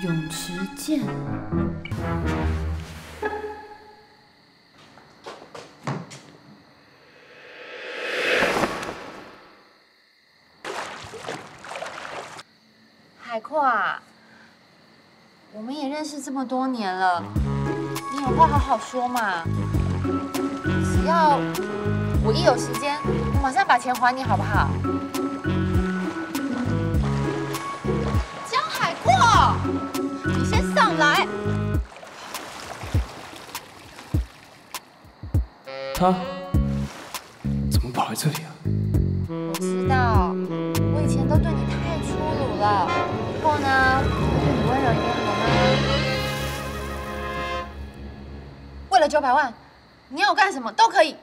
泳池见。海阔啊，我们也认识这么多年了，你有话好好说嘛。只要我一有时间，我马上把钱还你，好不好？怎么跑来这里啊？我知道，我以前都对你太粗鲁了，以后呢，我对你温柔一点好吗？为了九百万，你要我干什么都可以。